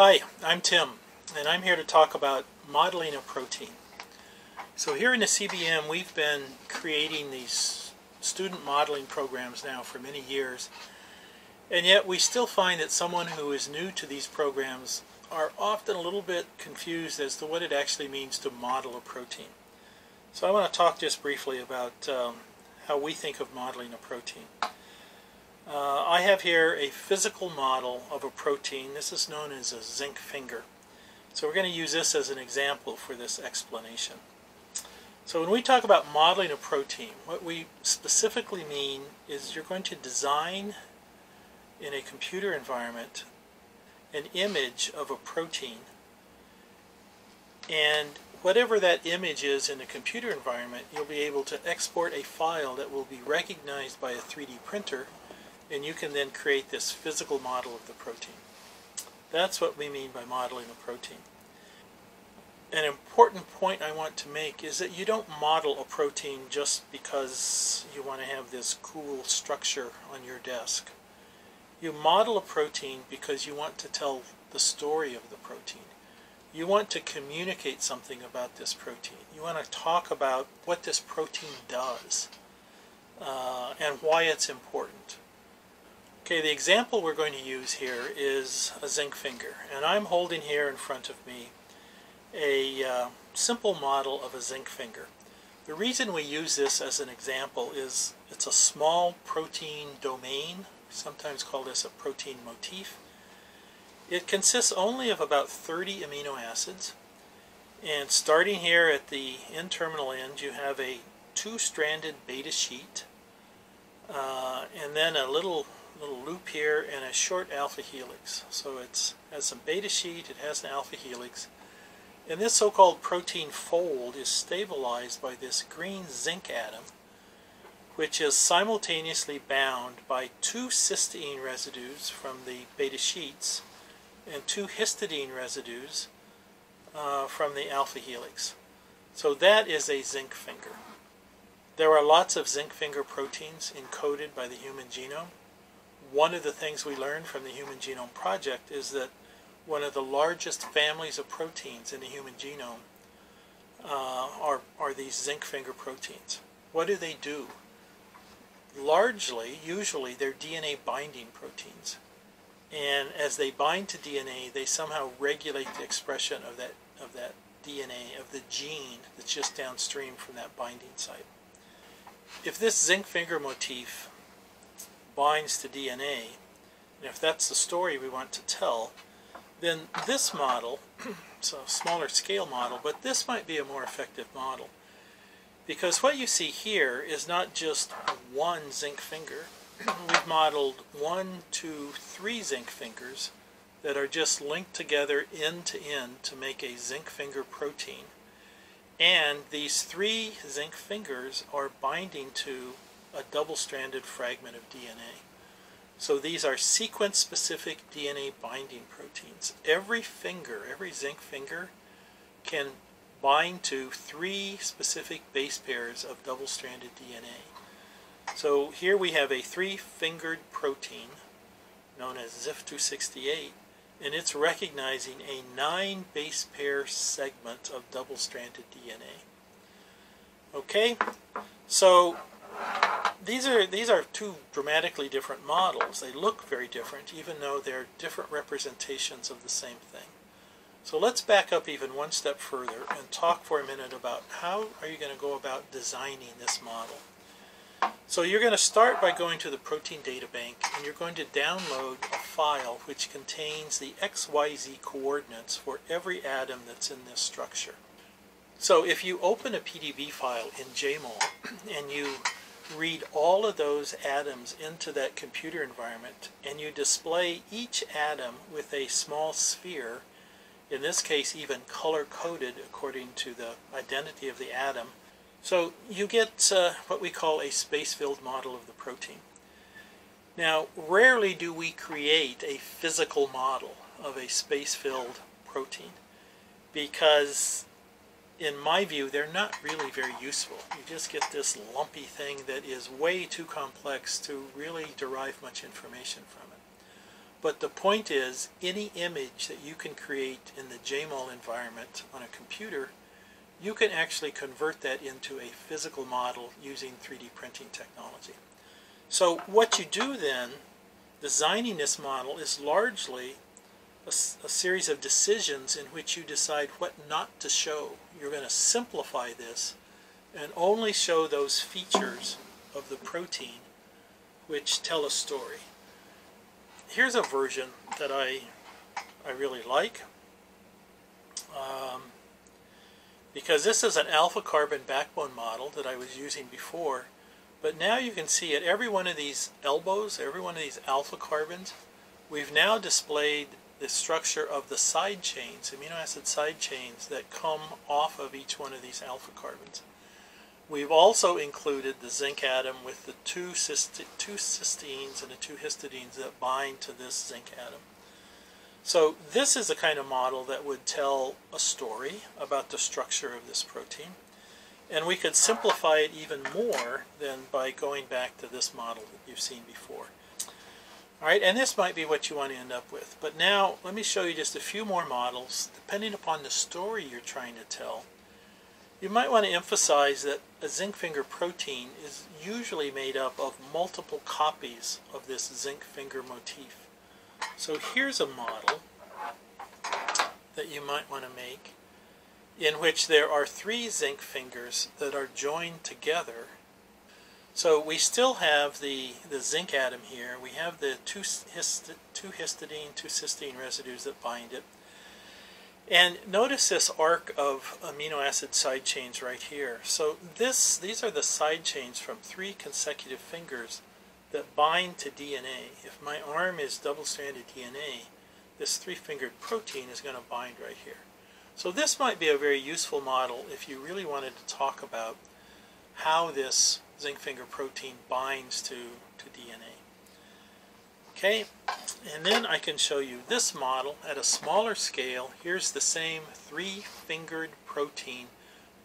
Hi, I'm Tim, and I'm here to talk about modeling a protein. So here in the CBM, we've been creating these student modeling programs now for many years, and yet we still find that someone who is new to these programs are often a little bit confused as to what it actually means to model a protein. So I want to talk just briefly about um, how we think of modeling a protein. Uh, I have here a physical model of a protein. This is known as a zinc finger. So we're going to use this as an example for this explanation. So when we talk about modeling a protein, what we specifically mean is you're going to design in a computer environment an image of a protein and whatever that image is in the computer environment, you'll be able to export a file that will be recognized by a 3D printer and you can then create this physical model of the protein. That's what we mean by modeling a protein. An important point I want to make is that you don't model a protein just because you want to have this cool structure on your desk. You model a protein because you want to tell the story of the protein. You want to communicate something about this protein. You want to talk about what this protein does uh, and why it's important. Okay, the example we're going to use here is a zinc finger. And I'm holding here in front of me a uh, simple model of a zinc finger. The reason we use this as an example is it's a small protein domain. Sometimes call this a protein motif. It consists only of about 30 amino acids. And starting here at the N-terminal end, you have a two-stranded beta sheet, uh, and then a little little loop here and a short alpha helix. So it has some beta sheet, it has an alpha helix. And this so-called protein fold is stabilized by this green zinc atom, which is simultaneously bound by two cysteine residues from the beta sheets and two histidine residues uh, from the alpha helix. So that is a zinc finger. There are lots of zinc finger proteins encoded by the human genome one of the things we learned from the Human Genome Project is that one of the largest families of proteins in the human genome uh, are, are these zinc finger proteins. What do they do? Largely, usually, they're DNA binding proteins. And as they bind to DNA, they somehow regulate the expression of that, of that DNA, of the gene that's just downstream from that binding site. If this zinc finger motif binds to DNA, and if that's the story we want to tell, then this model, a smaller scale model, but this might be a more effective model. Because what you see here is not just one zinc finger. We've modeled one, two, three zinc fingers that are just linked together end to end to make a zinc finger protein. And these three zinc fingers are binding to a double-stranded fragment of DNA. So these are sequence-specific DNA binding proteins. Every finger, every zinc finger, can bind to three specific base pairs of double-stranded DNA. So here we have a three-fingered protein known as ZIF268, and it's recognizing a nine base pair segment of double-stranded DNA. Okay, so these are these are two dramatically different models. They look very different, even though they're different representations of the same thing. So let's back up even one step further and talk for a minute about how are you going to go about designing this model. So you're going to start by going to the protein data bank and you're going to download a file which contains the XYZ coordinates for every atom that's in this structure. So if you open a PDB file in JMOL and you read all of those atoms into that computer environment and you display each atom with a small sphere, in this case even color-coded according to the identity of the atom. So you get uh, what we call a space-filled model of the protein. Now, rarely do we create a physical model of a space-filled protein because in my view, they're not really very useful. You just get this lumpy thing that is way too complex to really derive much information from it. But the point is, any image that you can create in the JMOL environment on a computer, you can actually convert that into a physical model using 3D printing technology. So what you do then, designing this model, is largely a, a series of decisions in which you decide what not to show. You're going to simplify this and only show those features of the protein which tell a story. Here's a version that I, I really like. Um, because this is an alpha carbon backbone model that I was using before. But now you can see at every one of these elbows, every one of these alpha carbons, we've now displayed the structure of the side chains, amino acid side chains that come off of each one of these alpha carbons. We've also included the zinc atom with the two, cysti two cysteines and the two histidines that bind to this zinc atom. So this is the kind of model that would tell a story about the structure of this protein. And we could simplify it even more than by going back to this model that you've seen before. All right, and this might be what you want to end up with. But now, let me show you just a few more models. Depending upon the story you're trying to tell, you might want to emphasize that a zinc finger protein is usually made up of multiple copies of this zinc finger motif. So here's a model that you might want to make in which there are three zinc fingers that are joined together so we still have the, the zinc atom here. We have the two, hist two histidine, two cysteine residues that bind it. And notice this arc of amino acid side chains right here. So this, these are the side chains from three consecutive fingers that bind to DNA. If my arm is double-stranded DNA, this three-fingered protein is going to bind right here. So this might be a very useful model if you really wanted to talk about how this zinc finger protein binds to, to DNA. Okay, and then I can show you this model at a smaller scale. Here's the same three-fingered protein,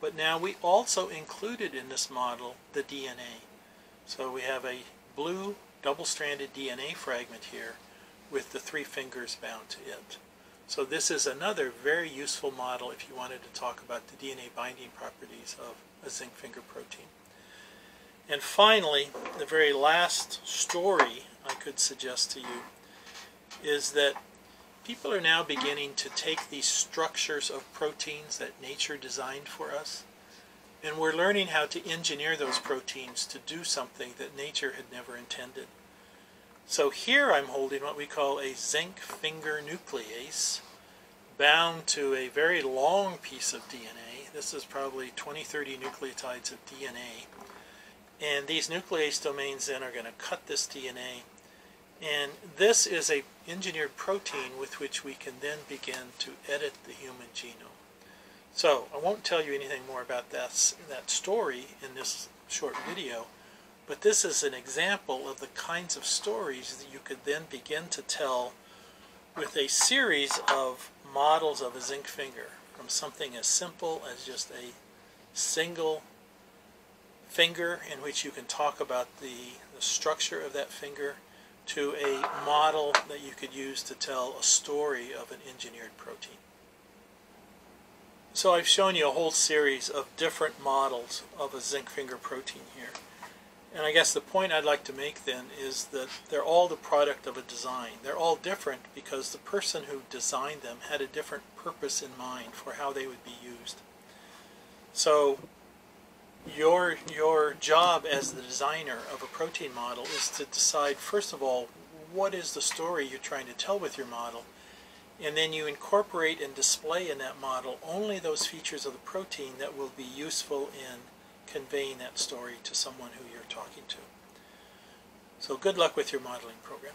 but now we also included in this model the DNA. So we have a blue double-stranded DNA fragment here with the three fingers bound to it. So this is another very useful model if you wanted to talk about the DNA binding properties of a zinc finger protein. And finally, the very last story I could suggest to you is that people are now beginning to take these structures of proteins that nature designed for us, and we're learning how to engineer those proteins to do something that nature had never intended. So here I'm holding what we call a zinc finger nuclease bound to a very long piece of DNA. This is probably 20-30 nucleotides of DNA and these nuclease domains then are going to cut this DNA. And this is a engineered protein with which we can then begin to edit the human genome. So I won't tell you anything more about that, that story in this short video, but this is an example of the kinds of stories that you could then begin to tell with a series of models of a zinc finger, from something as simple as just a single finger in which you can talk about the, the structure of that finger to a model that you could use to tell a story of an engineered protein. So I've shown you a whole series of different models of a zinc finger protein here. And I guess the point I'd like to make then is that they're all the product of a design. They're all different because the person who designed them had a different purpose in mind for how they would be used. So your your job as the designer of a protein model is to decide first of all what is the story you're trying to tell with your model and then you incorporate and display in that model only those features of the protein that will be useful in conveying that story to someone who you're talking to. So good luck with your modeling program.